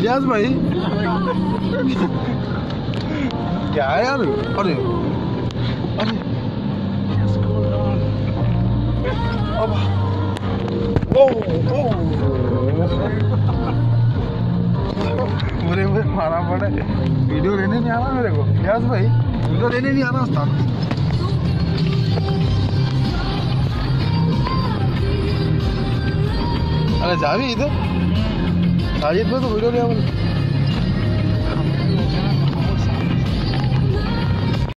भाई। क्या है यार? अरे अरे। अब। ओ ओ। बुरे बुरे मारा पड़े। वीडियो लेने नहीं आना मेरे को। यस भाई, वीडियो लेने नहीं आना उस्ताद। अरे जा भी इधर। में तो वीडियो बोले